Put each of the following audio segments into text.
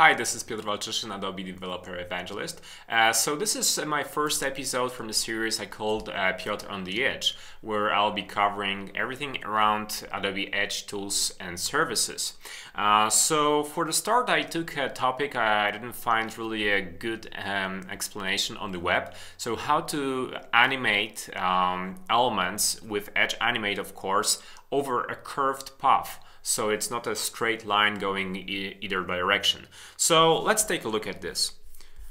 Hi, this is Piotr Walczyszyn, Adobe Developer Evangelist. Uh, so this is my first episode from the series I called uh, Piotr on the Edge, where I'll be covering everything around Adobe Edge tools and services. Uh, so for the start, I took a topic I didn't find really a good um, explanation on the web. So how to animate um, elements with Edge Animate, of course, over a curved path so it's not a straight line going e either direction. So let's take a look at this.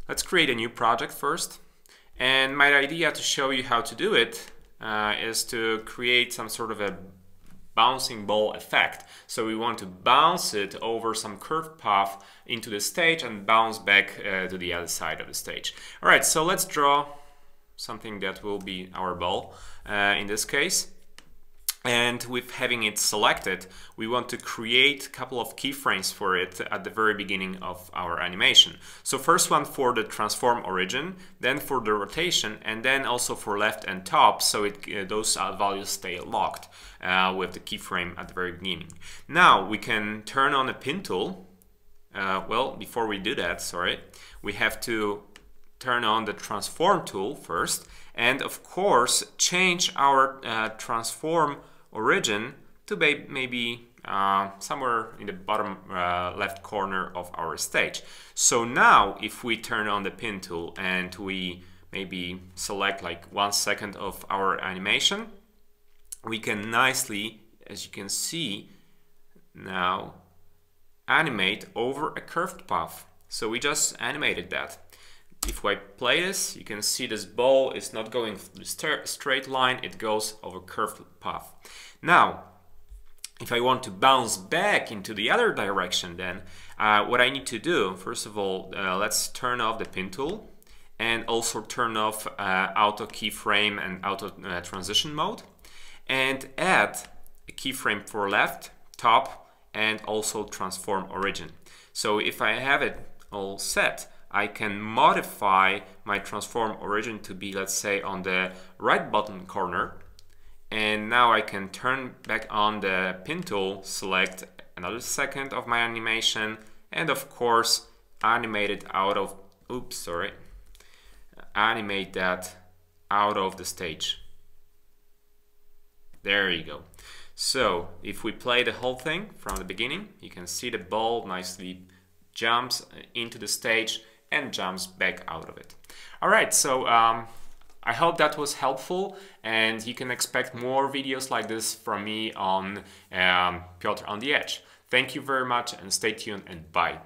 Let's create a new project first. And my idea to show you how to do it uh, is to create some sort of a bouncing ball effect. So we want to bounce it over some curved path into the stage and bounce back uh, to the other side of the stage. All right, so let's draw something that will be our ball uh, in this case. And with having it selected, we want to create a couple of keyframes for it at the very beginning of our animation. So first one for the transform origin, then for the rotation, and then also for left and top, so it, uh, those uh, values stay locked uh, with the keyframe at the very beginning. Now we can turn on a pin tool. Uh, well, before we do that, sorry, we have to turn on the transform tool first, and of course change our uh, transform origin to be maybe uh, somewhere in the bottom uh, left corner of our stage. So now if we turn on the pin tool and we maybe select like one second of our animation, we can nicely, as you can see, now animate over a curved path. So we just animated that. If I play this, you can see this ball is not going straight line, it goes over curved path. Now, if I want to bounce back into the other direction then, uh, what I need to do, first of all, uh, let's turn off the pin tool and also turn off uh, auto keyframe and auto uh, transition mode and add a keyframe for left, top and also transform origin. So if I have it all set, I can modify my transform origin to be, let's say, on the right bottom corner. And now I can turn back on the pin tool, select another second of my animation, and of course, animate it out of, oops, sorry, animate that out of the stage. There you go. So if we play the whole thing from the beginning, you can see the ball nicely jumps into the stage and jumps back out of it. All right, so um, I hope that was helpful and you can expect more videos like this from me on um, Piotr on the Edge. Thank you very much and stay tuned and bye.